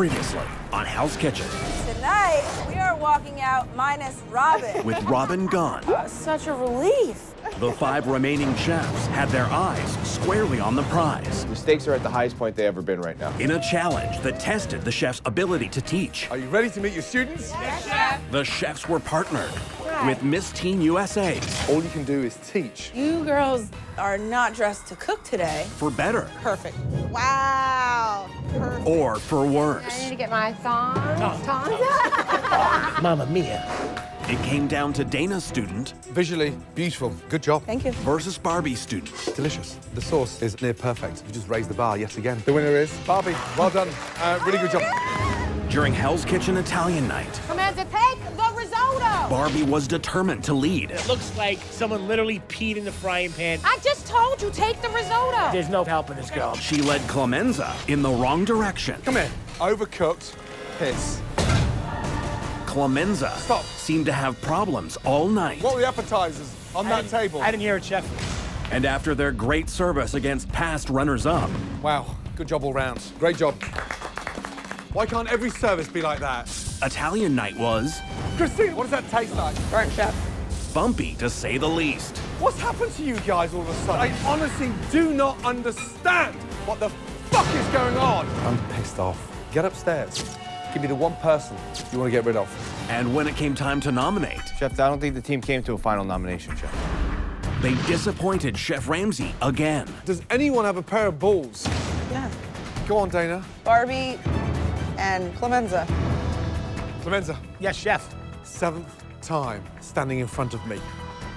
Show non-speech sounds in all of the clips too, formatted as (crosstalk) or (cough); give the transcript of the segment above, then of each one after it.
Previously on Hell's Kitchen Tonight, we are walking out minus Robin. (laughs) with Robin gone. Uh, Such a relief. The five remaining chefs had their eyes squarely on the prize The stakes are at the highest point they've ever been right now. in a challenge that tested the chef's ability to teach. Are you ready to meet your students? Yes, chef. The chefs were partnered with Miss Teen USA All you can do is teach. You girls are not dressed to cook today. for better Perfect. Wow. Perfect. or for worse. I need to get my thongs. Thongs? Mamma mia. It came down to Dana's student Visually beautiful. Good job. Thank you. versus Barbie's student. Delicious. The sauce is near perfect. You just raised the bar yet again. The winner is Barbie. Well done. Uh, really good job. During Hell's Kitchen Italian night, Commander, take the risotto. Barbie was determined to lead. It looks like someone literally peed in the frying pan. I just told you, take the risotto. There's no helping this girl. She led Clemenza in the wrong direction. Come here. Overcooked. Piss. Clemenza Stop. seemed to have problems all night. What were the appetizers on I that table? I didn't hear it, Chef. And after their great service against past runners-up, Wow. Good job all round. Great job. Why can't every service be like that? Italian night was Christine, what does that taste like? Burnt chef. bumpy to say the least. What's happened to you guys all of a sudden? I honestly do not understand what the fuck is going on. I'm pissed off. Get upstairs. Give me the one person you want to get rid of. And when it came time to nominate, Chef, I don't think the team came to a final nomination, Chef. they disappointed Chef Ramsay again. Does anyone have a pair of balls? Yeah. Go on, Dana. Barbie and Clemenza. Clemenza. Yes, Chef. Seventh time standing in front of me.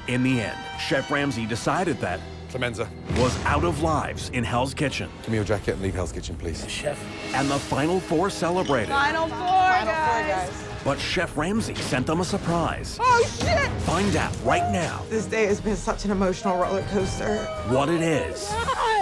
In the end, Chef Ramsay decided that Clemenza. was out of lives in Hell's Kitchen. Give me your jacket and leave Hell's Kitchen, please. Chef. And the final four celebrated. Final four, guys. But Chef Ramsay sent them a surprise. Oh, shit. Find out right now This day has been such an emotional roller coaster. what it is (laughs)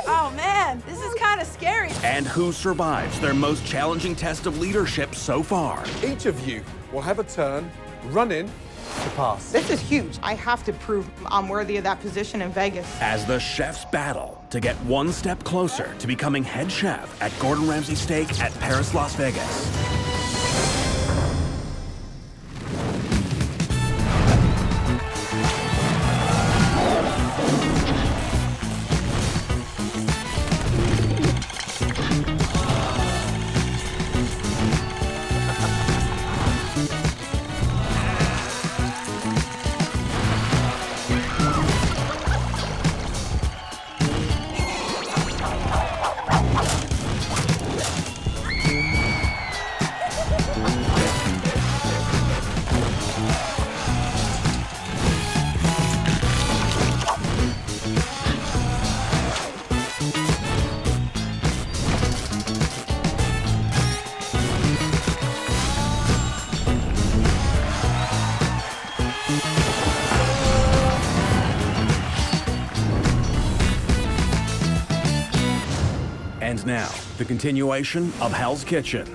Oh, man. This is kind of scary. and who survives their most challenging test of leadership so far. Each of you will have a turn, run in to pass. This is huge. I have to prove I'm worthy of that position in Vegas. As the chefs battle to get one step closer to becoming head chef at Gordon Ramsay Steak at Paris, Las Vegas. The continuation of Hell's Kitchen.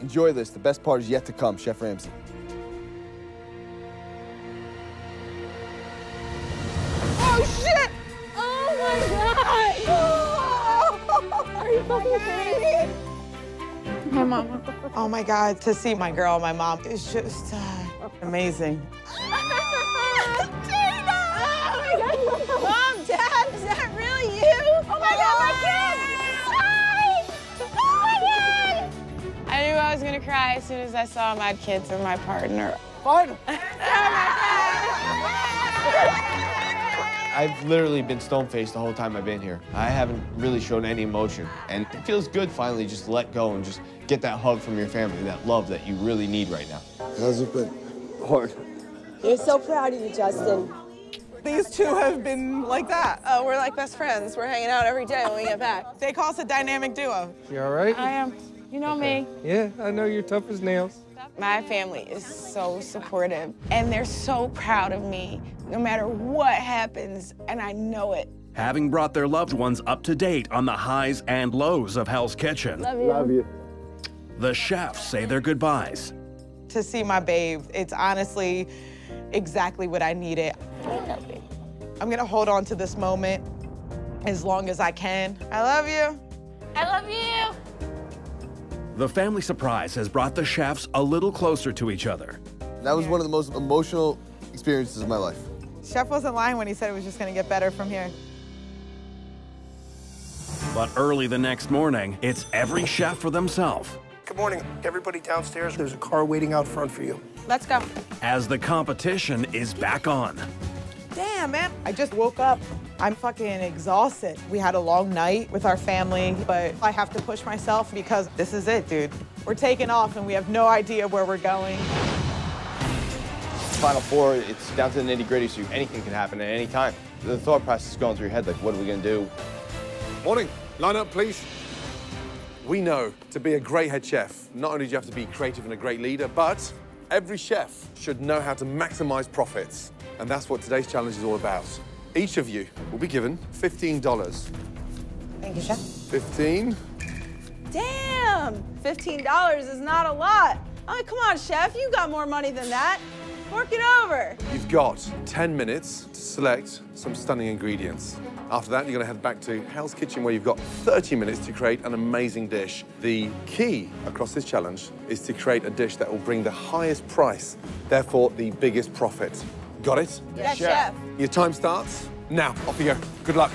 Enjoy this. The best part is yet to come, Chef Ramsay. Oh, shit. Oh, my God. (laughs) Are you fucking kidding me? My mom. Oh my God, to see my girl, my mom, is just uh, amazing. Tina! Oh, my God. Mom, Dad, is that really you? Oh, my God, my kids! I was gonna cry as soon as I saw my kids and my partner. Fine. (laughs) Oh I've literally been stone faced the whole time I've been here. I haven't really shown any emotion. And it feels good finally just to let go and just get that hug from your family, that love that you really need right now. How's it been? Hard. We're so proud of you, Justin. These two have been like that. Oh, we're like best friends. We're hanging out every day when we get back. They call us a dynamic duo. You all right? I am. You know me. Yeah, I know you're tough as nails. My family is so supportive, and they're so proud of me, no matter what happens, and I know it. Having brought their loved ones up to date on the highs and lows of Hell's Kitchen, Love you. the chefs say their goodbyes. To see my babe, it's honestly exactly what I needed. I'm gonna hold on to this moment as long as I can. I love you. I love you. The family surprise has brought the chefs a little closer to each other. That was one of the most emotional experiences of my life. Chef wasn't lying when he said it was just gonna get better from here. But early the next morning, it's every chef for themselves. Good morning. Everybody downstairs, there's a car waiting out front for you. Let's go. As the competition is back on. Damn, man. I just woke up. I'm fucking exhausted. We had a long night with our family, but I have to push myself because this is it, dude. We're taking off and we have no idea where we're going. Final four, it's down to the nitty gritty, so anything can happen at any time. The thought process is going through your head, like, what are we gonna do? Morning. Line up, please. We know to be a great head chef, not only do you have to be creative and a great leader, but every chef should know how to maximize profits. And that's what today's challenge is all about. Each of you will be given $15. Thank you, Chef. 15. Damn! $15 is not a lot. I mean, come on, Chef. You got more money than that. Fork it over. You've got 10 minutes to select some stunning ingredients. After that, you're gonna head back to Hell's Kitchen where you've got 30 minutes to create an amazing dish. The key across this challenge is to create a dish that will bring the highest price, therefore the biggest profit. Got it? Yes, Chef. Your time starts now. Off you go. Good luck.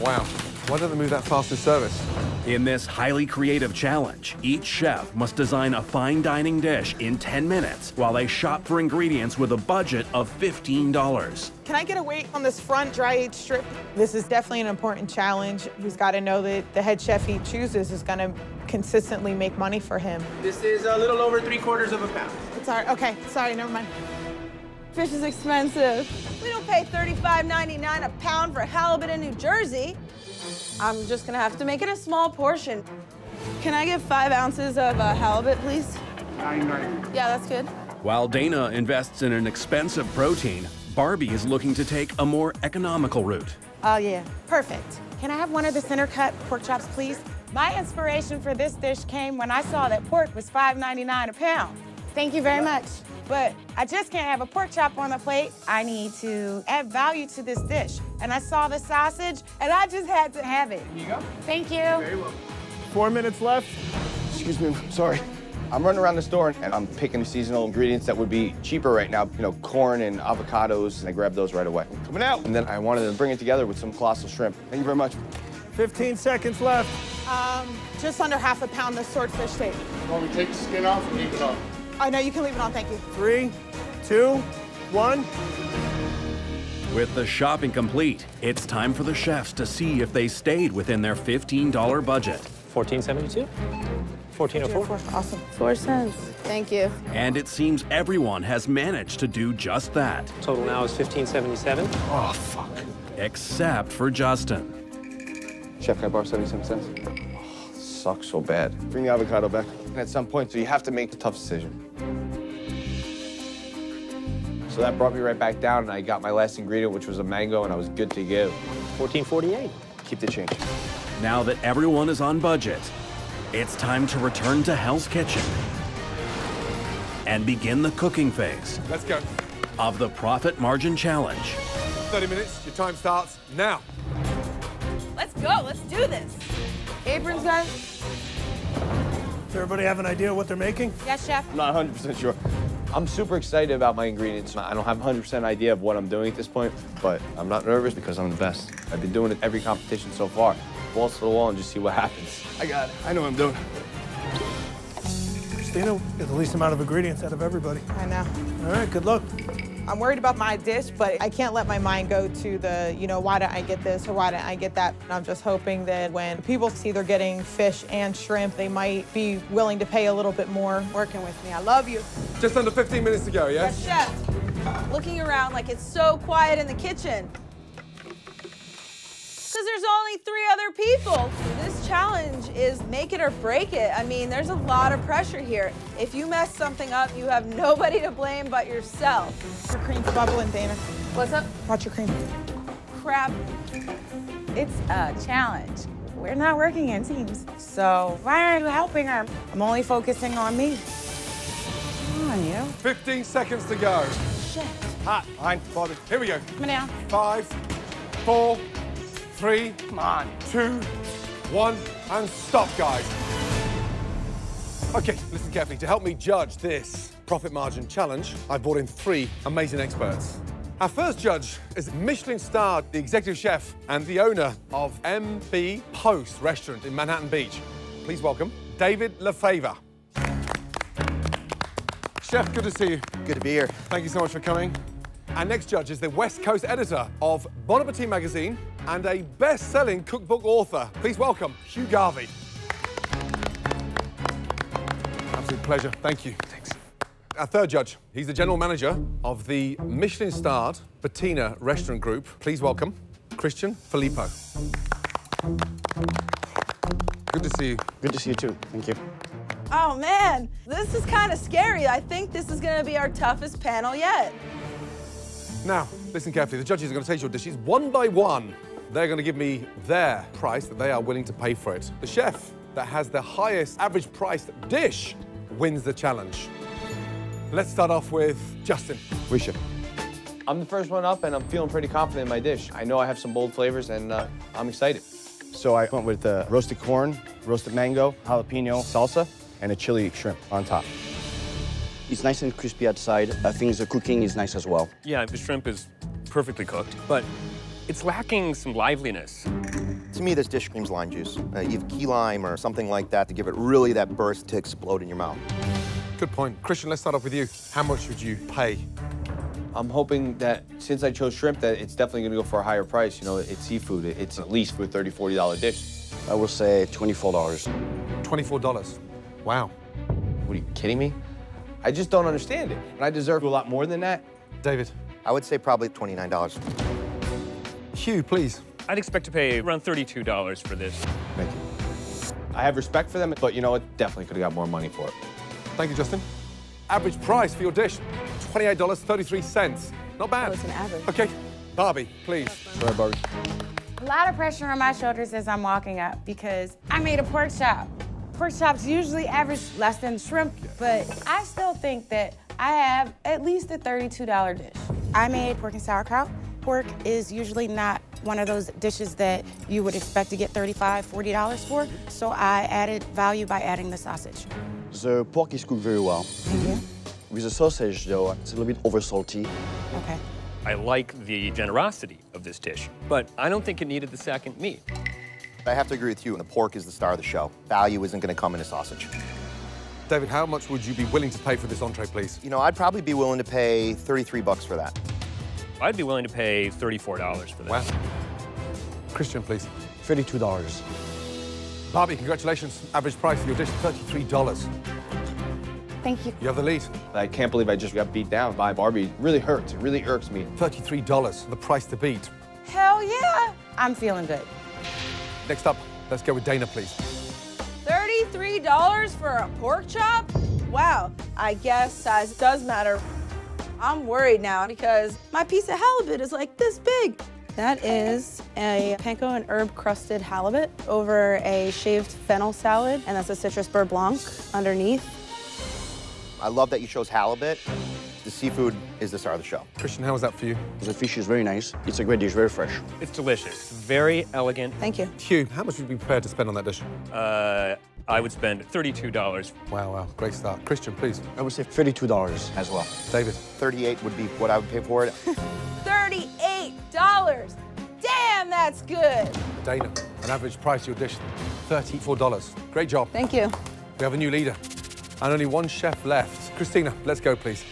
Wow. Why don't they move that fast in service? In this highly creative challenge, each chef must design a fine dining dish in 10 minutes while they shop for ingredients with a budget of $15. Can I get a weight on this front dry aged strip? This is definitely an important challenge. He's got to know that the head chef he chooses is going to consistently make money for him. This is a little over three quarters of a pound. It's all right. Okay, sorry, never mind. Fish is expensive. We don't pay $35.99 a pound for halibut in New Jersey. I'm just gonna have to make it a small portion. Can I get five ounces of uh, halibut, please? Yeah, that's good. While Dana invests in an expensive protein, Barbie is looking to take a more economical route. Oh, yeah. Perfect. Can I have one of the center cut pork chops, please? My inspiration for this dish came when I saw that pork was $5.99 a pound. Thank you very much. But I just can't have a pork chop on the plate. I need to add value to this dish. And I saw the sausage, and I just had to have it. Here you go. Thank you. Very well. Four minutes left. Excuse me, sorry. I'm running around the store and I'm picking seasonal ingredients that would be cheaper right now. You know, corn and avocados, and I grabbed those right away. Coming out. And then I wanted to bring it together with some colossal shrimp. Thank you very much. 15 seconds left. Um, just under half a pound of swordfish steak. Want me take the skin off and leave it on? Oh, no, you can leave it on, thank you. Three, two, one. With the shopping complete, it's time for the chefs to see if they stayed within their $15 budget. 1472? 1404? Awesome. Four cents. Thank you. And it seems everyone has managed to do just that. Total now is 1577. Oh, fuck. Except for Justin. Chef, can I borrow 77 cents? Oh, sucks so bad. Bring the avocado back. And at some point, so you have to make a tough decision. So that brought me right back down, and I got my last ingredient, which was a mango, and I was good to go. 1448. Keep the change. Now that everyone is on budget, it's time to return to Hell's Kitchen and begin the cooking phase Let's go. of the Profit Margin Challenge. 30 minutes. Your time starts now. Let's go. Let's do this. Aprons, guys? Does everybody have an idea what they're making? Yes, chef. I'm not 100% sure. I'm super excited about my ingredients. I don't have 100% idea of what I'm doing at this point, but I'm not nervous because I'm the best. I've been doing it every competition so far. Balls to the wall and just see what happens. I got it. I know what I'm doing. Christina, get the least amount of ingredients out of everybody. I know. All right, good luck. I'm worried about my dish, but I can't let my mind go to the, you know, why didn't I get this or why didn't I get that? And I'm just hoping that when people see they're getting fish and shrimp, they might be willing to pay a little bit more working with me. I love you. Just under 15 minutes to go, yes? Yes, chef. Looking around like it's so quiet in the kitchen. Because there's only three other people. This challenge is make it or break it. I mean, there's a lot of pressure here. If you mess something up, you have nobody to blame but yourself. Your cream's bubbling, Dana. What's up? Watch your cream. Crap. It's a challenge. We're not working in teams. So why are you helping her? I'm only focusing on me. Come on, you. 15 seconds to go. Shit. Hot. Fine. Bobby. Here we go. Come down. Five, four, three, Come on. two, one, and stop, guys. Okay, listen carefully. To help me judge this profit margin challenge, I brought in three amazing experts. Our first judge is Michelin starred the executive chef and the owner of MB Post restaurant in Manhattan Beach. Please welcome David LeFevre. Chef, good to see you. Good to be here. Thank you so much for coming. Our next judge is the West Coast editor of Bon Appetit magazine and a best-selling cookbook author. Please welcome Hugh Garvey. Absolute pleasure. Thank you. Thanks. Our third judge, he's the general manager of the Michelin-starred Patina Restaurant Group. Please welcome Christian Filippo. Good to see you. Good to see you too. Thank you. Oh man, this is kind of scary. I think this is gonna be our toughest panel yet. Now, listen carefully. The judges are going to taste your dishes one by one. They're going to give me their price that they are willing to pay for it. The chef that has the highest average priced dish wins the challenge. Let's start off with Justin. We should. I'm the first one up, and I'm feeling pretty confident in my dish. I know I have some bold flavors, and uh, I'm excited. So I went with uh, roasted corn, roasted mango, jalapeno salsa, and a chili shrimp on top. It's nice and crispy outside. I think the cooking is nice as well. Yeah, the shrimp is perfectly cooked, but it's lacking some liveliness. To me, this dish screams lime juice. Uh, you have key lime or something like that to give it really that burst to explode in your mouth. Good point. Christian, let's start off with you. How much would you pay? I'm hoping that since I chose shrimp, that it's definitely going to go for a higher price. You know, it's seafood. It's at least for a $30, $40 dish. I will say $24. $24. Wow. What are you kidding me? I just don't understand it. And I deserve a lot more than that. David. I would say probably $29. Hugh, please. I'd expect to pay around $32 for this. Thank you. I have respect for them, but you know what? Definitely could have got more money for it. Thank you, Justin. Average price for your dish, $28.33. Not bad. Oh, it's an average. Okay. Barbie, please. Sorry, Barbie. A lot of pressure on my shoulders as I'm walking up because I made a pork chop. Pork chops usually average less than shrimp, but I still think that I have at least a $32 dish. I made pork and sauerkraut. Pork is usually not one of those dishes that you would expect to get $35, $40 for, so I added value by adding the sausage. The pork is cooked very well. Thank you. With the sausage, though, it's a little bit over salty. Okay. I like the generosity of this dish, but I don't think it needed the second meat. I have to agree with you. And the pork is the star of the show. Value isn't going to come in a sausage. David, how much would you be willing to pay for this entree, please? You know, I'd probably be willing to pay 33 bucks for that. I'd be willing to pay $34 for this. Wow. Christian, please. $32. Barbie, congratulations. Average price for your dish, $33. Thank you. You have the lead. I can't believe I just got beat down by Barbie. It really hurts. It really irks me. $33, the price to beat. Hell yeah! I'm feeling good. Next up, let's go with Dana, please. $33 for a pork chop? Wow, I guess size does matter. I'm worried now because my piece of halibut is like this big. That is a panko and herb crusted halibut over a shaved fennel salad, and that's a citrus beurre blanc underneath. I love that you chose halibut. The seafood is the star of the show. Christian, how was that for you? The fish is very nice. It's a great dish, very fresh. It's delicious. Very elegant. Thank you. Hugh, how much would you be prepared to spend on that dish? Uh, I would spend $32. Wow, wow, great start. Christian, please. I would say $32 as well. David. 38 would be what I would pay for it. (laughs) $38. Damn, that's good. Dana, an average price of your dish, $34. Great job. Thank you. We have a new leader. And only one chef left. Christina, let's go, please.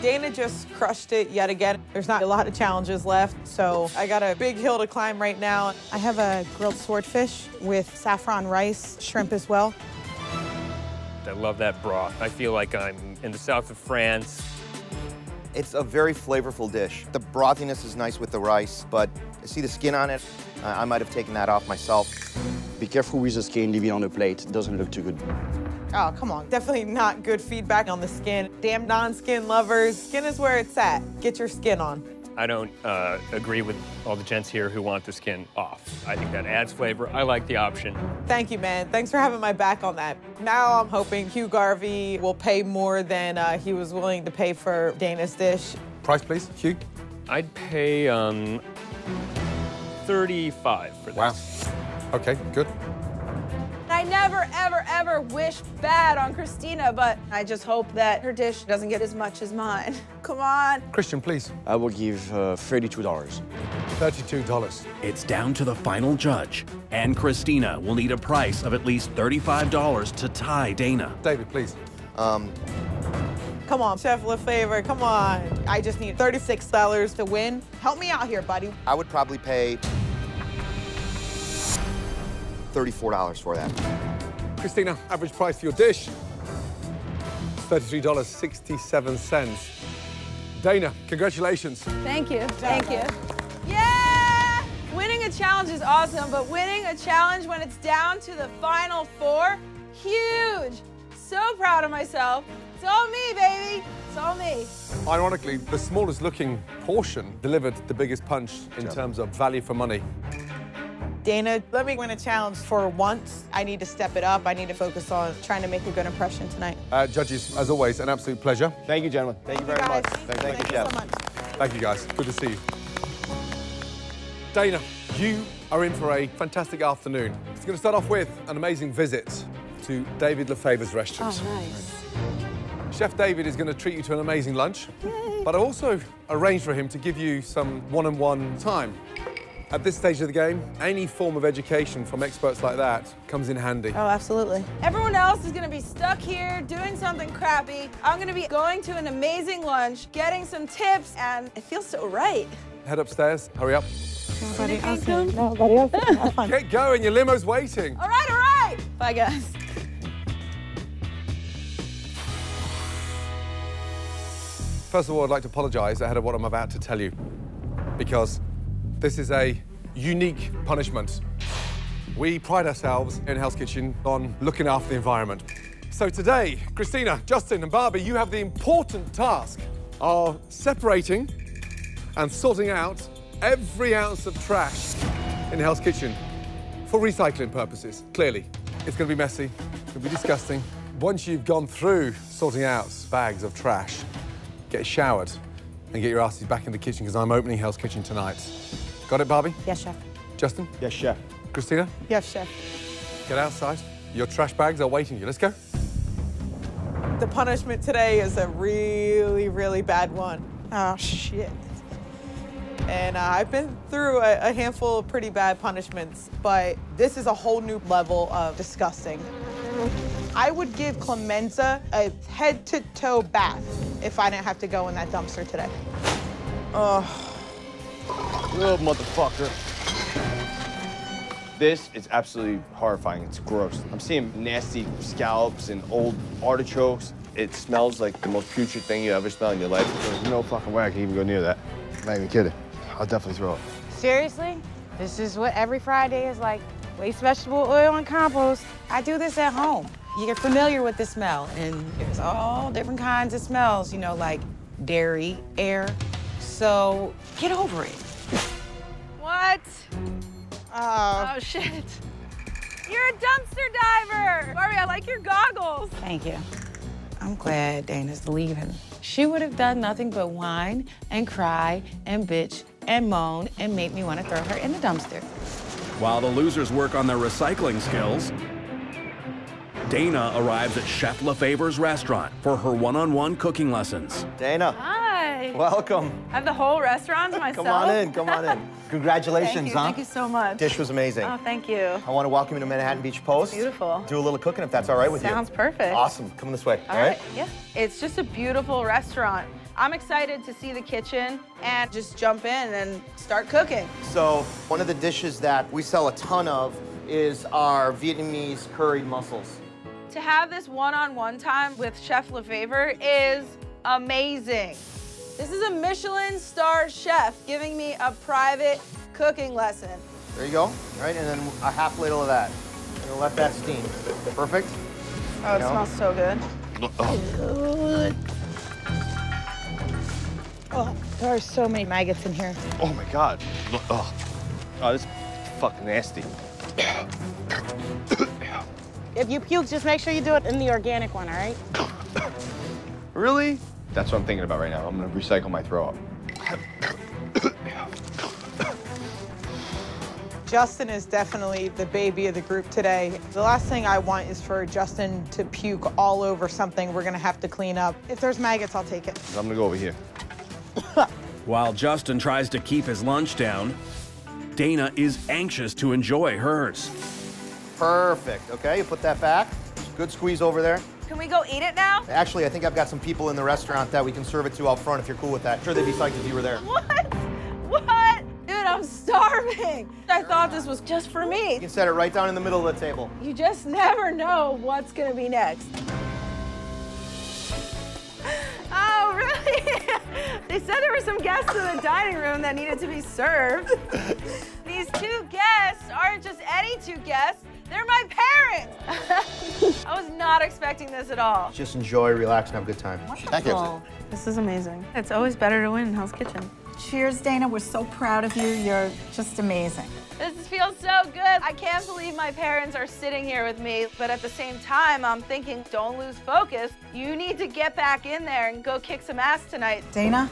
Dana just crushed it yet again. There's not a lot of challenges left, so I got a big hill to climb right now. I have a grilled swordfish with saffron rice, shrimp as well. I love that broth. I feel like I'm in the south of France. It's a very flavorful dish. The brothiness is nice with the rice, but I see the skin on it? Uh, I might have taken that off myself. Be careful with the skin, leave it on the plate. It doesn't look too good. Oh, come on. Definitely not good feedback on the skin. Damn non-skin lovers. Skin is where it's at. Get your skin on. I don't uh, agree with all the gents here who want the skin off. I think that adds flavor. I like the option. Thank you, man. Thanks for having my back on that. Now I'm hoping Hugh Garvey will pay more than uh, he was willing to pay for Dana's dish. Price, please, Hugh. I'd pay um, 35 for this. Wow. Okay, good. I I never, ever, ever wish bad on Christina, but I just hope that her dish doesn't get as much as mine. (laughs) Come on. Christian, please. I will give uh, $32. $32. It's down to the final judge, and Christina will need a price of at least $35 to tie Dana. David, please. Um, Come on, Chef LeFevre, come on. I just need $36 to win. Help me out here, buddy. I would probably pay $34 for that. Christina, average price for your dish, $33.67. Dana, congratulations. Thank you. Thank you. Yeah! Winning a challenge is awesome, but winning a challenge when it's down to the final four, huge. So proud of myself. It's all me, baby. It's all me. Ironically, the smallest looking portion delivered the biggest punch in terms of value for money. Dana, let me win a challenge for once. I need to step it up. I need to focus on trying to make a good impression tonight. Uh, judges, as always, an absolute pleasure. Thank you, gentlemen. Thank you very guys. much. Thank, Thank you, you Chef. so much. Thank you, guys. Good to see you. Dana, you are in for a fantastic afternoon. It's going to start off with an amazing visit to David LeFevre's restaurant. Oh, nice. Chef David is going to treat you to an amazing lunch, but I also arranged for him to give you some one-on-one time. At this stage of the game, any form of education from experts like that comes in handy. Oh, absolutely. Everyone else is gonna be stuck here doing something crappy. I'm gonna be going to an amazing lunch, getting some tips, and it feels so right. Head upstairs, hurry up. Nobody else. Nobody else. Get going, your limo's waiting. All right, all right. Bye, guys. First of all, I'd like to apologize ahead of what I'm about to tell you, because this is a unique punishment. We pride ourselves in Hell's Kitchen on looking after the environment. So today, Christina, Justin, and Barbie, you have the important task of separating and sorting out every ounce of trash in Hell's Kitchen for recycling purposes, clearly. It's going to be messy, it's going to be disgusting. Once you've gone through sorting out bags of trash, get showered and get your asses back in the kitchen because I'm opening Hell's Kitchen tonight. Got it, Barbie? Yes, chef. Justin? Yes, chef. Christina? Yes, chef. Get outside. Your trash bags are waiting you. Let's go. The punishment today is a really, really bad one. Oh, shit. And uh, I've been through a, a handful of pretty bad punishments, but this is a whole new level of disgusting. I would give Clemenza a head to toe bath if I didn't have to go in that dumpster today. Oh. Oh, motherfucker. This is absolutely horrifying. It's gross. I'm seeing nasty scallops and old artichokes. It smells like the most putrid thing you ever smell in your life. There's no fucking way I can even go near that. I'm not even kidding. I'll definitely throw it. Seriously? This is what every Friday is like. Waste vegetable oil and compost. I do this at home. You get familiar with the smell, and there's all different kinds of smells, you know, like dairy, air. So get over it. What? Uh, Oh, shit. You're a dumpster diver. Barbie, I like your goggles. Thank you. I'm glad Dana's leaving. She would have done nothing but whine and cry and bitch and moan and make me want to throw her in the dumpster. While the losers work on their recycling skills, Dana arrives at Chef LeFevre's restaurant for her one-on-one cooking lessons. Dana, Hi. Welcome. I have the whole restaurant to myself. (laughs) Come on in, come on in. (laughs) Congratulations, Thank you. huh? Thank you so much. Dish was amazing. Oh, thank you. I want to welcome you to Manhattan Beach Post. Beautiful. Do a little cooking if that's all right with you. Sounds perfect. Awesome. Come this way. All right. Yeah. It's just a beautiful restaurant. I'm excited to see the kitchen and just jump in and start cooking. So one of the dishes that we sell a ton of is our Vietnamese curried mussels. To have this one-on-one time with Chef LeFevre is amazing. This is a Michelin star chef giving me a private cooking lesson. There you go. All right, and then a half ladle of that. And let that steam. Perfect. Oh, it You know? smells so good. Good. Oh, there are so many maggots in here. Oh my god. Oh, oh this is fucking nasty. If you puke, just make sure you do it in the organic one, all right? Really? That's what I'm thinking about right now. I'm gonna recycle my throw up. Justin is definitely the baby of the group today. The last thing I want is for Justin to puke all over something we're gonna have to clean up. If there's maggots, I'll take it. I'm gonna go over here. While Justin tries to keep his lunch down, Dana is anxious to enjoy hers. Perfect. Okay, you put that back. Good squeeze over there. Can we go eat it now? Actually, I think I've got some people in the restaurant that we can serve it to out front if you're cool with that. Sure, they'd be psyched if you were there. What? What? Dude, I'm starving. I thought this was just for me. You can set it right down in the middle of the table. You just never know what's gonna be next. Oh, really? (laughs) they said there were some guests in the dining room that needed to be served. (laughs) These two guests aren't just any two guests, they're my parents. (laughs) I was not expecting this at all. Just enjoy, relax, and have a good time. Thank you. Wonderful. This is amazing. It's always better to win in Hell's Kitchen. Cheers, Dana. We're so proud of you. You're just amazing. This feels so good. I can't believe my parents are sitting here with me, but at the same time, I'm thinking, don't lose focus. You need to get back in there and go kick some ass tonight. Dana,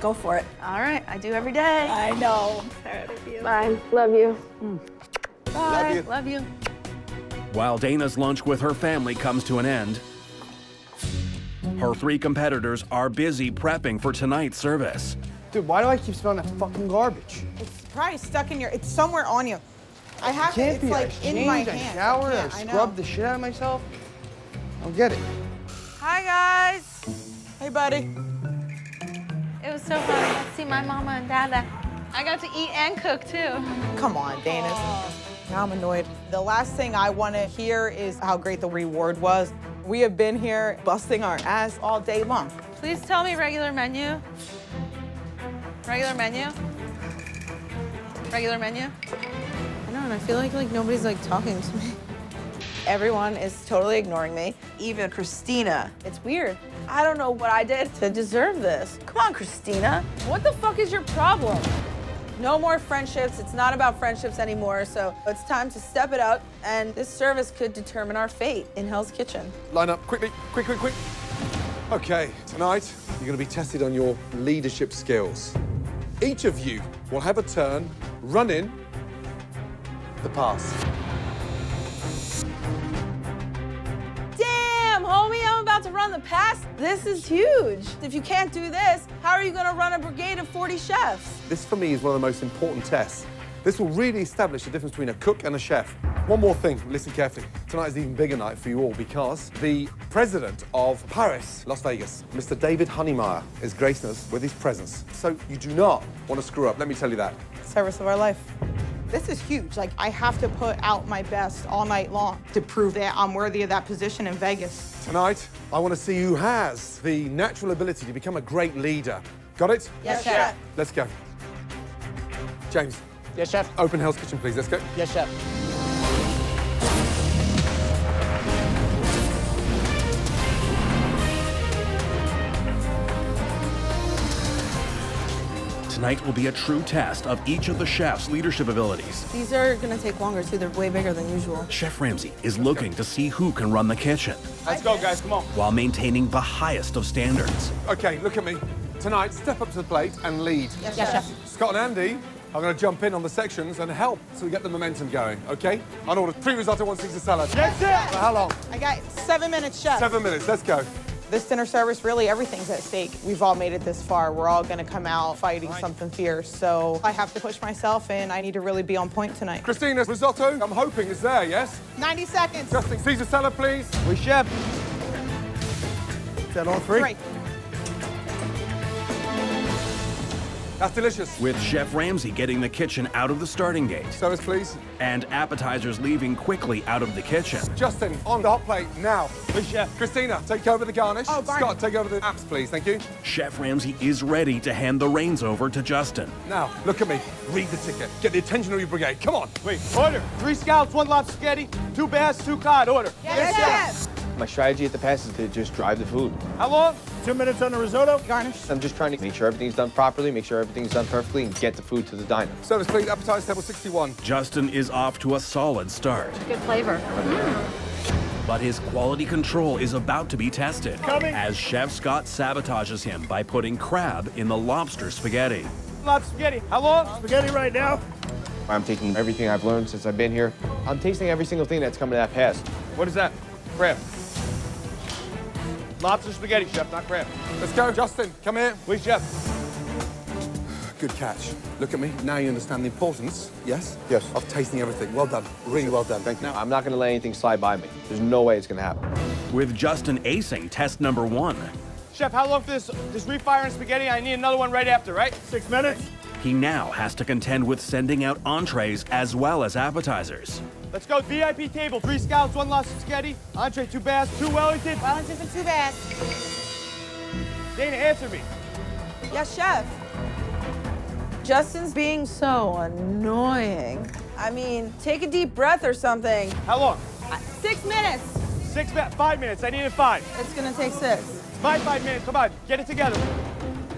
go for it. All right, I do every day. I know. Proud of you. Bye. Love you. Bye. Love you. Love you. While Dana's lunch with her family comes to an end, her three competitors are busy prepping for tonight's service. Dude, why do I keep smelling that fucking garbage? It's probably stuck in your, it's somewhere on you. I have Can't it's be. like I in my hand. I hand. showered, can't, I know. scrubbed the shit out of myself. I don't get it. Hi, guys. Hey, buddy. It was so fun to see my mama and dada. I got to eat and cook, too. Come on, Dana. Now I'm annoyed. The last thing I want to hear is how great the reward was. We have been here busting our ass all day long. Please tell me regular menu. Regular menu. Regular menu. I don't know, and I feel like like nobody's like talking to me. Everyone is totally ignoring me, even Christina. It's weird. I don't know what I did to deserve this. Come on, Christina. What the fuck is your problem? No more friendships. It's not about friendships anymore. So it's time to step it up, and this service could determine our fate in Hell's Kitchen. Line up quickly, quick, quick, quick. Okay, tonight you're going to be tested on your leadership skills. Each of you will have a turn, run in, the pass. Damn, homie, I'm about to run the pass. This is huge. If you can't do this, how are you gonna run a brigade of 40 chefs? This, for me, is one of the most important tests. This will really establish the difference between a cook and a chef. One more thing, listen carefully. Tonight is an even bigger night for you all because the president of Paris, Las Vegas, Mr. David Hoenemeyer, is gracing us with his presence. So you do not want to screw up, let me tell you that. Service of our life. This is huge. Like, I have to put out my best all night long to prove that I'm worthy of that position in Vegas. Tonight, I want to see who has the natural ability to become a great leader. Got it? Yes, chef. Let's go. James. Yes, chef. Open Hell's Kitchen, please. Let's go. Yes, chef. Tonight will be a true test of each of the chef's leadership abilities. These are gonna take longer too. They're way bigger than usual. Chef Ramsay is looking to see who can run the kitchen Let's go, guys. Come on. while maintaining the highest of standards. Okay, look at me. Tonight, step up to the plate and lead. Yes, chef. Scott and Andy are going to jump in on the sections and help so we get the momentum going, okay? On order, three risotto, one Caesar salad. Yes, chef. For how long? I got seven minutes, chef. Seven minutes, let's go. This dinner service, really everything's at stake. We've all made it this far. We're all gonna come out fighting something fierce. So I have to push myself and I need to really be on point tonight. Christina, risotto, I'm hoping is there, yes? 90 seconds. Justin, Caesar salad, please. We chef. Is that all three? Great. That's delicious. With Chef Ramsay getting the kitchen out of the starting gate Service, please. and appetizers leaving quickly out of the kitchen. Justin, on the hot plate, now. We chef. Christina, take over the garnish. Oh, garnish. Scott, take over the apps, please, thank you. Chef Ramsay is ready to hand the reins over to Justin. Now, look at me. Read the ticket. Get the attention of your brigade. Come on. Wait, order. Three scallops, one lobster spaghetti, two bass, two cod. Order. Yes, chef. My strategy at the pass is to just drive the food. How long? Two minutes on the risotto. Garnish. I'm just trying to make sure everything's done properly, make sure everything's done perfectly, and get the food to the diner. Service, please. Appetizer table 61. Justin is off to a solid start, Good flavor. Mm. but his quality control is about to be tested Coming. as Chef Scott sabotages him by putting crab in the lobster spaghetti. Lobster spaghetti. How long? Spaghetti right now. I'm taking everything I've learned since I've been here. I'm tasting every single thing that's coming to that pass. What is that? Crab. Lobster spaghetti, chef, not crab. Let's go. Justin, come here. Please, chef. Good catch. Look at me. Now you understand the importance, yes? Yes. Of tasting everything. Well done. Really well done. Thank you. Now, I'm not going to let anything slide by me. There's no way it's going to happen. With Justin acing test number one, Chef, how long for this, this refire and spaghetti? I need another one right after, right? Six minutes. he now has to contend with sending out entrees as well as appetizers. Let's go. VIP table. Three scallops, one lobster spaghetti, entree, two bass, two Wellington. Wellington for two bass. Dana, answer me. Yes, chef. Justin's being so annoying. I mean, take a deep breath or something. How long? Uh, six minutes. Six, five minutes. I needed five. It's gonna take six. It's my five minutes. Come on, get it together.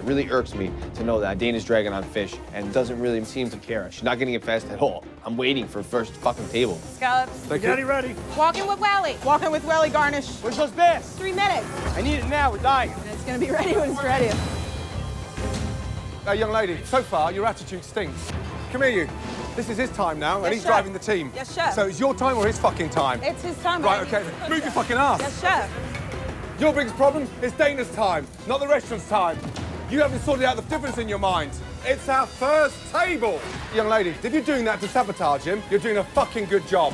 It really irks me to know that Dana's dragging on fish and doesn't really seem to care. She's not getting it fast at all. I'm waiting for first fucking table. Scallops. Spaghetti ready. Walking with Welly. Walking with Welly garnish. Where's those bass? Three minutes. I need it now. We're dying. And it's gonna be (laughs) ready when it's ready. Uh, young lady, so far your attitude stinks. Come here, you. This is his time now, and he's chef. driving the team. Yes, chef. So it's your time or his fucking time? It's his time. Right, okay. to cook Move your fucking ass. Yes, chef. Your biggest problem is Dana's time, not the restaurant's time. You haven't sorted out the difference in your mind. It's our first table. Young lady, if you're doing that to sabotage him, you're doing a fucking good job.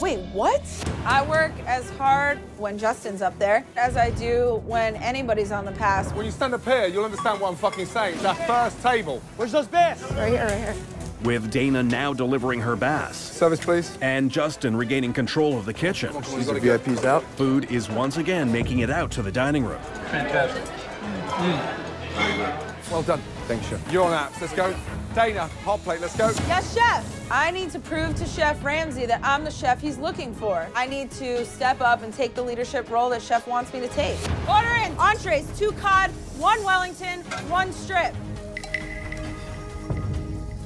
Wait, what? I work as hard when Justin's up there as I do when anybody's on the pass. When you stand up here, you'll understand what I'm fucking saying. It's our first table. Where's those bass? Right here, right here. With Dana now delivering her bass Service, please. and Justin regaining control of the kitchen, These are VIPs out. food is once again making it out to the dining room. Fantastic. Mm. Well done. Thanks, chef. You're on apps. Let's go. Dana, hot plate. Let's go. Yes, chef. I need to prove to Chef Ramsay that I'm the chef he's looking for. I need to step up and take the leadership role that Chef wants me to take. Order in entrees, two cod, one Wellington, one strip.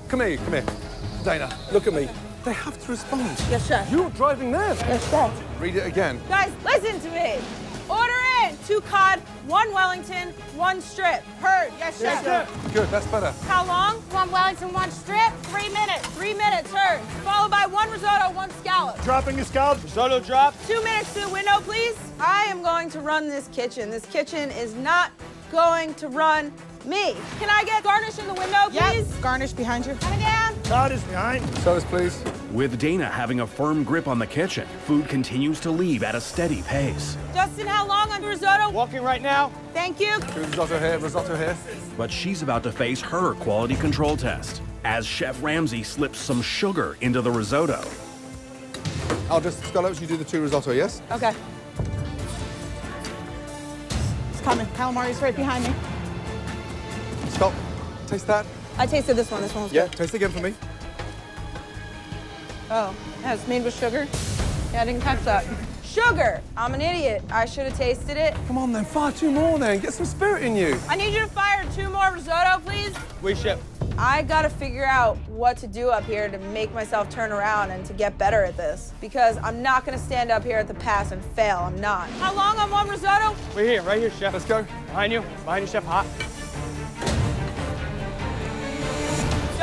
Come here, come here. Dana, look at me. They have to respond. Yes, chef. You're driving them. Yes, chef. Read it again. Guys, listen to me. Order in two cod, one Wellington, one strip. Heard? Yes, chef. Good, that's better. How long? One Wellington, one strip. Three minutes. Three minutes, heard. Followed by one risotto, one scallop. Dropping the scallop. Risotto drop. Two minutes to the window, please. I am going to run this kitchen. This kitchen is not going to run me. Can I get garnish in the window, please? Yes. Garnish behind you. Coming down. Todd is behind. Service, please. With Dana having a firm grip on the kitchen, food continues to leave at a steady pace. Justin, how long on the risotto? Walking right now. Thank you. Risotto here, risotto here. But she's about to face her quality control test as Chef Ramsay slips some sugar into the risotto. I'll just, scallops, you do the two risotto, yes? Okay. It's coming. Calamari's right behind me. Stop. Taste that. I tasted this one. This one was Yeah, good. taste again for me. Oh, yeah, it's made with sugar. Yeah, I didn't catch that. Sugar! I'm an idiot. I should have tasted it. Come on then, fire two more then. Get some spirit in you. I need you to fire two more risotto, please. We ship. I gotta figure out what to do up here to make myself turn around and to get better at this. Because I'm not gonna stand up here at the pass and fail. I'm not. How long on one risotto? We're here, right here, chef. Let's go. Behind you. Behind you, chef. Hot.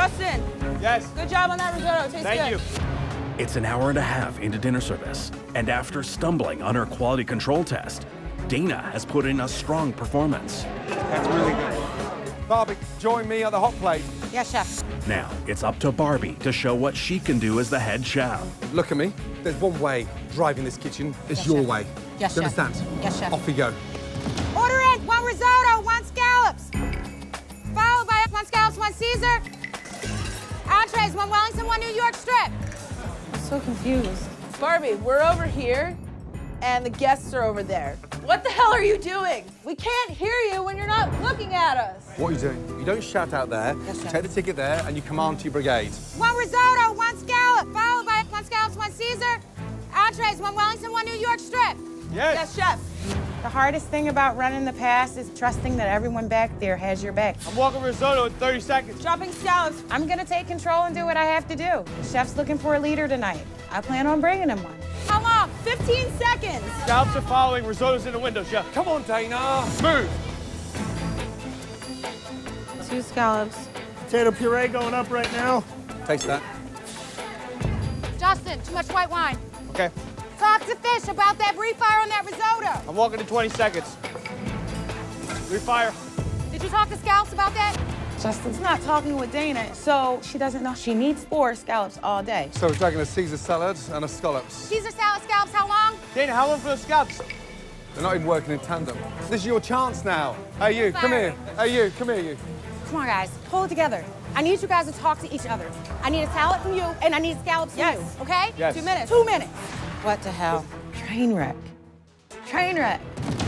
Justin, Yes. good job on that risotto. Tastes Thank good. you. It's an hour and a half into dinner service, and after stumbling on her quality control test, Dana has put in a strong performance. That's really good. Barbie, join me at the hot plate. Yes, chef. Now, it's up to Barbie to show what she can do as the head chef. Look at me. There's one way driving this kitchen. It's Yes, your chef. way. Yes, Do you chef. understand? Yes, chef. Off we go. Order in one risotto, one scallops. Followed by one scallops, one Caesar. Entrees, one Wellington, one New York strip. I'm so confused. Barbie, we're over here, and the guests are over there. What the hell are you doing? We can't hear you when you're not looking at us. What are you doing? You don't shout out there. Yes, you take the ticket there and you command to your brigade. One risotto, one scallop. Followed by one scallops, one Caesar. Entrees, one Wellington, one New York strip. Yes, chef. The hardest thing about running the pass is trusting that everyone back there has your back. I'm walking risotto in 30 seconds. Dropping scallops. I'm gonna take control and do what I have to do. The chef's looking for a leader tonight. I plan on bringing him one. How long? 15 seconds. Scallops are following. Risotto's in the window, chef. Come on, Dana. Move. Two scallops. Potato puree going up right now. Taste that. Justin, too much white wine. Okay. Talk to Fish about that refire on that risotto. I'm walking in 20 seconds. Refire. Did you talk to Scallops about that? Justin's not talking with Dana, so she doesn't know she needs four scallops all day. So we're taking a Caesar salad and a scallops. Caesar salad scallops, how long? Dana, how long for the scallops? They're not even working in tandem. This is your chance now. Hey, you, come here. Hey, you, come here, you. Come on, guys, pull it together. I need you guys to talk to each other. I need a salad from you, and I need scallops from Yes. you, okay? Yes. Two minutes. Two minutes. What the hell? Train wreck. Train wreck.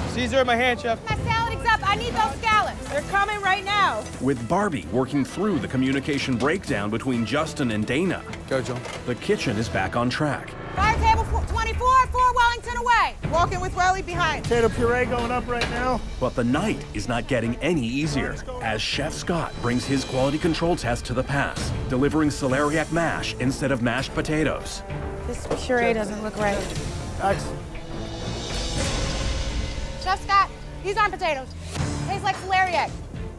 Caesar in my hand, chef. My salad's up. I need those scallops. They're coming right now. With Barbie working through the communication breakdown between Justin and Dana, Go, John. the kitchen is back on track. Fire table 24, four Wellington away. Walking with Welly behind. Potato puree going up right now. But the night is not getting any easier as Chef Scott brings his quality control test to the pass, delivering celeriac mash instead of mashed potatoes. This puree doesn't look right. Excellent. Chef Scott, these aren't potatoes. Tastes like celeriac.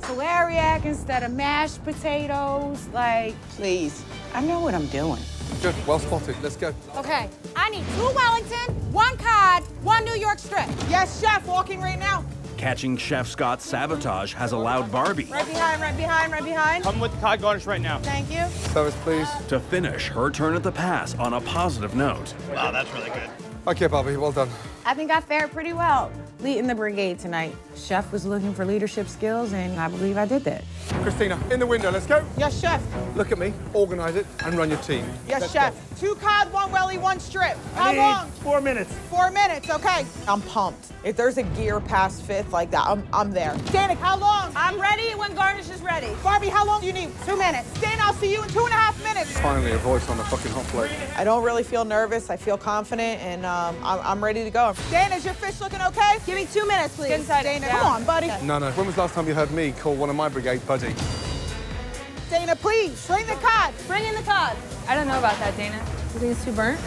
Celeriac instead of mashed potatoes. Like, please. I know what I'm doing. Good, well spotted. Let's go. Okay, I need two Wellington, one cod, one New York strip. Yes, chef, walking right now. Catching Chef Scott's sabotage has allowed Barbie Right behind, right behind, right behind. Come with the cod garnish right now. Thank you. Service, please. to finish her turn at the pass on a positive note. Wow, that's really good. Okay, Barbie, well done. I think I fared pretty well leading the brigade tonight. Chef was looking for leadership skills, and I believe I did that. Christina, in the window, let's go. Yes, chef. Look at me, organize it, and run your team. Yes, Let's chef. Two cod, one welly, one strip. How I need long? Four minutes. Four minutes, okay. I'm pumped. If there's a gear past fifth like that, I'm, I'm there. Dana, how long? I'm ready when garnish is ready. Barbie, how long do you need? Two minutes. Dan, I'll see you in two and a half minutes. Finally, a voice on the fucking hot plate. I don't really feel nervous. I feel confident, and um, I'm, I'm ready to go. Dan, is your fish looking okay? Give me two minutes, please. Get inside, Dana. Come on, buddy. No, no. When was the last time you heard me call one of my brigade buddy? Dana, please, bring the cod. Bring in the cod. I don't know about that, Dana. You think it's too burnt?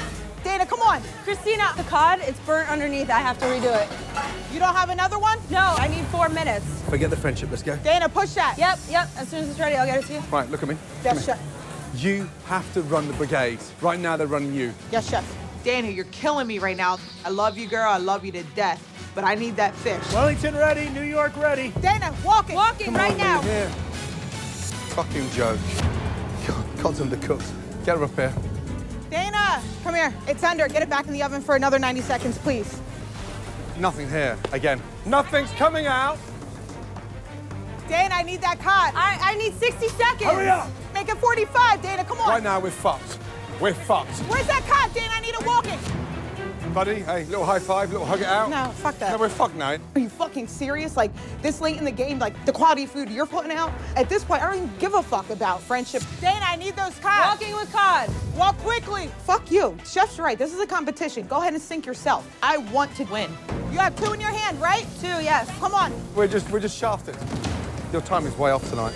Dana, come on. Christina, the cod, it's burnt underneath. I have to redo it. You don't have another one? No, I need four minutes. Forget the friendship, let's go. Dana, push that. Yep, yep. As soon as it's ready, I'll get it to you. Right, look at me. Yes, chef. You have to run the brigade. Right now, they're running you. Yes, chef. Dana, you're killing me right now. I love you, girl. I love you to death. But I need that fish. Wellington ready, New York ready. Dana, walking. Walking Come right on, now. Here. Fucking joke. God, God's undercooked. Get her up here. Dana, come here. It's under. Get it back in the oven for another 90 seconds, please. Nothing here. Again. Nothing's coming out. Dana, I need that cod. I, I need 60 seconds. Hurry up. Make it 45, Dana. Come on. Right now, we're fucked. We're fucked. Where's that cod, Dana? I need a walk it walking. Buddy, hey, little high five, little hug it out. No, fuck that. No, we're fucked now. Are you fucking serious? Like, this late in the game, like, the quality food you're putting out? At this point, I don't even give a fuck about friendship. Dana, I need those cards. Walking with cod. Walk quickly. Fuck you. Chef's right. This is a competition. Go ahead and sink yourself. I want to win. You have two in your hand, right? Two, yes. Come on. We're just, we're just shafted. Your time is way off tonight.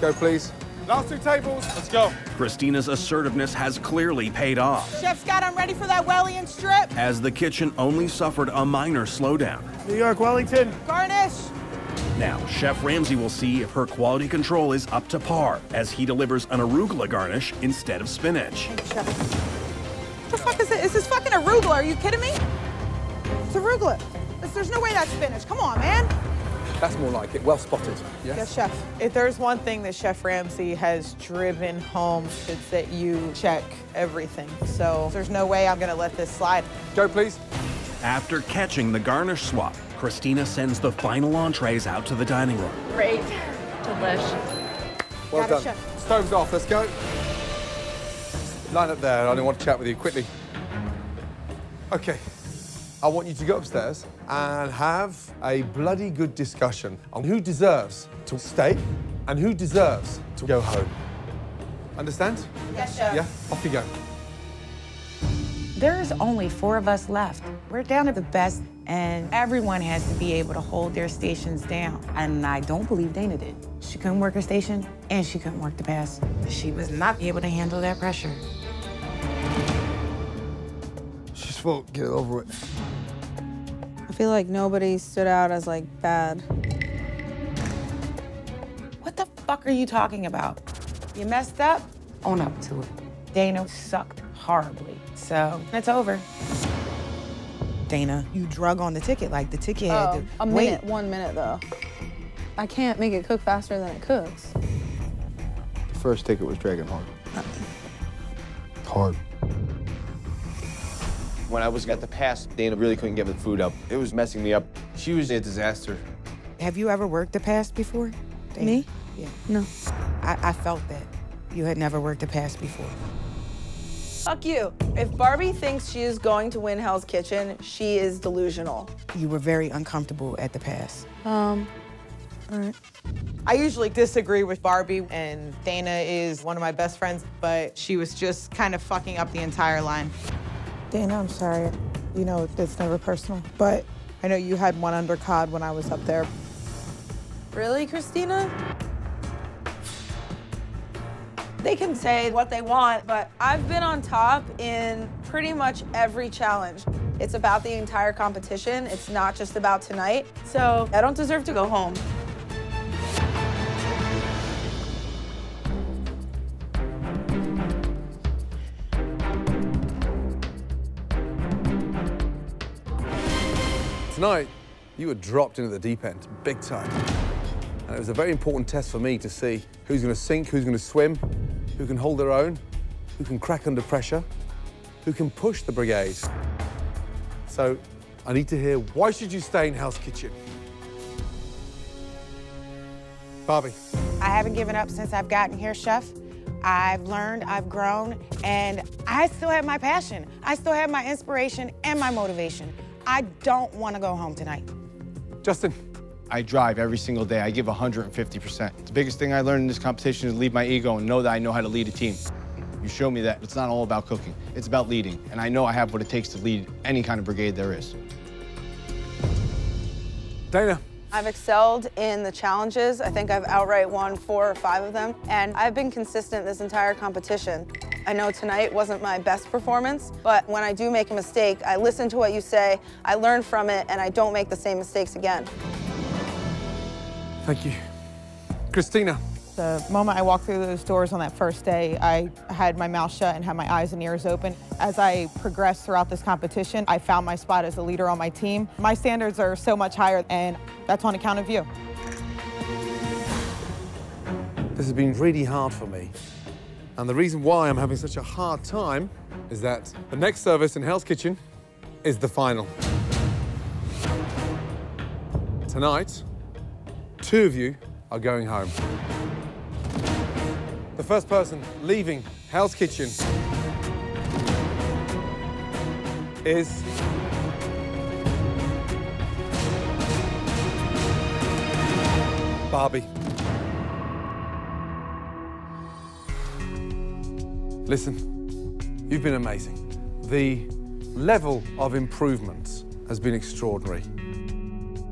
Go, please. Last two tables. Let's go. Christina's assertiveness has clearly paid off, Chef Scott, I'm ready for that welly and strip. as the kitchen only suffered a minor slowdown. New York, Wellington. Garnish. Now, Chef Ramsay will see if her quality control is up to par as he delivers an arugula garnish instead of spinach. Chef. What the fuck is it? Is this fucking arugula? Are you kidding me? It's arugula. There's no way that's spinach. Come on, man. That's more like it. Well spotted. Yes? Yes, chef. If there's one thing that Chef Ramsay has driven home, it's that you check everything. So there's no way I'm gonna let this slide. Go, please. After catching the garnish swap, Christina sends the final entrees out to the dining room. Great. Delish. Well Got it, done. chef. Stoves off. Let's go. Line up there. I don't want to chat with you quickly. Okay. I want you to go upstairs and have a bloody good discussion on who deserves to stay and who deserves to go home. Understand? Yes, chef. Yeah? Off you go. There's only four of us left. We're down to the best, and everyone has to be able to hold their stations down. And I don't believe Dana did. She couldn't work her station, and she couldn't work the pass. She was not able to handle that pressure. She's full. Get it over with. I feel like nobody stood out as like bad. What the fuck are you talking about? You messed up, own up to it. Dana sucked horribly, so it's over. Dana, you drug on the ticket like the ticket had Oh, to a wait. minute, one minute though. I can't make it cook faster than it cooks. The first ticket was dragging hard. Uh-uh. Hard. When I was at the pass, Dana really couldn't get the food up. It was messing me up. She was a disaster. Have you ever worked the pass before? Dana? Me? Yeah. No. I, I felt that. You had never worked the pass before. Fuck you. If Barbie thinks she is going to win Hell's Kitchen, she is delusional. You were very uncomfortable at the pass. Um, all right. I usually disagree with Barbie, and Dana is one of my best friends, but she was just kind of fucking up the entire line. Dana, I'm sorry. You know, it's never personal, but I know you had one under cod when I was up there. Really, Christina? They can say what they want, but I've been on top in pretty much every challenge. It's about the entire competition. It's not just about tonight. So I don't deserve to go home. Tonight, you were dropped into the deep end, big time. And it was a very important test for me to see who's going to sink, who's going to swim, who can hold their own, who can crack under pressure, who can push the brigade. So I need to hear why should you stay in Hell's Kitchen? Barbie. I haven't given up since I've gotten here, Chef. I've learned, I've grown, and I still have my passion. I still have my inspiration and my motivation. I don't want to go home tonight. Justin. I drive every single day. I give 150%. The biggest thing I learned in this competition is leave my ego and know that I know how to lead a team. You show me that it's not all about cooking. It's about leading. And I know I have what it takes to lead any kind of brigade there is. Dana. I've excelled in the challenges. I think I've outright won four or five of them, and I've been consistent this entire competition. I know tonight wasn't my best performance, but when I do make a mistake, I listen to what you say, I learn from it, and I don't make the same mistakes again. Thank you. Christina. The moment I walked through those doors on that first day, I had my mouth shut and had my eyes and ears open. As I progressed throughout this competition, I found my spot as a leader on my team. My standards are so much higher, and that's on account of you. This has been really hard for me. And the reason why I'm having such a hard time is that the next service in Hell's Kitchen is the final. Tonight, two of you are going home. The first person leaving Hell's Kitchen is Barbie. Listen, you've been amazing. The level of improvement has been extraordinary.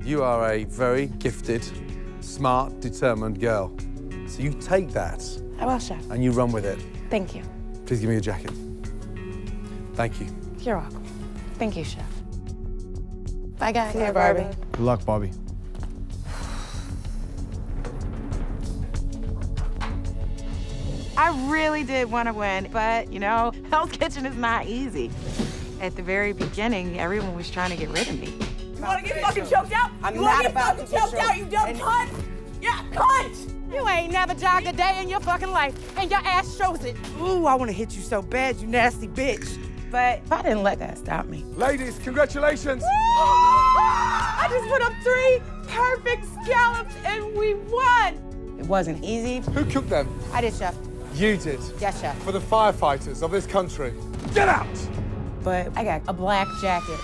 You are a very gifted, smart, determined girl. So you take that Oh, I will, Chef. and you run with it. Thank you. Please give me your jacket. Thank you. You're welcome. Thank you, Chef. Bye, guys. See you, Barbie. Good luck, Barbie. I really did want to win, but you know, (laughs) Hell's Kitchen is not easy. At the very beginning, everyone was trying to get rid of me. You wanna get fucking choked out? I'm you wanna not get about fucking to get choked out, you dumb And- cunt? Yeah, cunt! You ain't never jogged a day in your fucking life, and your ass shows it. Ooh, I want to hit you so bad, you nasty bitch. But if I didn't let that stop me. Ladies, congratulations. I just put up three perfect scallops and we won! It wasn't easy. Who cooked them? I did, Chef. You did. Yes, Chef. For the firefighters of this country. Get out! But I got a black jacket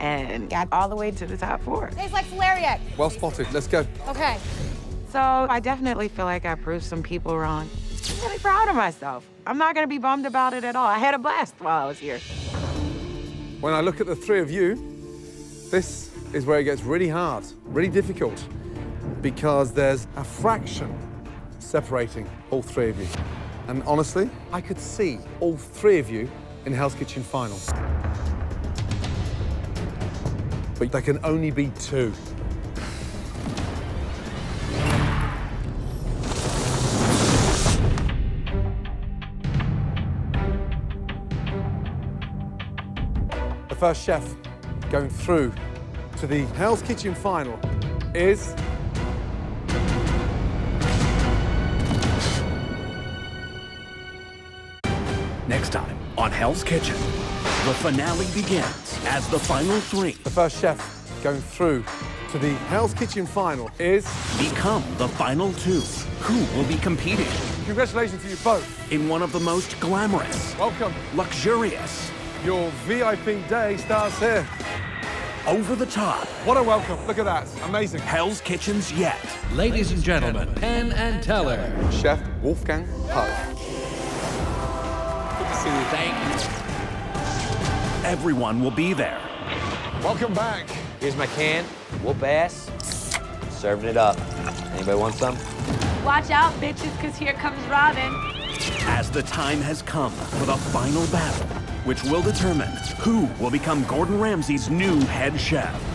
and got all the way to the top four. Tastes like celeriac. Well spotted. Let's go. Okay. So I definitely feel like I proved some people wrong. I'm really proud of myself. I'm not gonna be bummed about it at all. I had a blast while I was here. When I look at the three of you, this is where it gets really hard, really difficult, because there's a fraction separating all three of you. And honestly, I could see all three of you in Hell's Kitchen final. But there can only be two. First chef going through to the Hell's Kitchen final is... Next time on Hell's Kitchen, the finale begins as the final three The first chef going through to the Hell's Kitchen final is... become the final two. Who will be competing Congratulations to you both. in one of the most glamorous, Welcome. luxurious, Your VIP day starts here. over the top What a welcome. Look at that. Amazing. Hell's Kitchens yet. Ladies and gentlemen, Penn and Teller. Chef Wolfgang Puck. Good to see you. Thank you. Everyone will be there. Welcome back. Here's my can. Whoop ass. Serving it up. Anybody want some? Watch out, bitches, because here comes Robin. As the time has come for the final battle, which will determine who will become Gordon Ramsay's new head chef.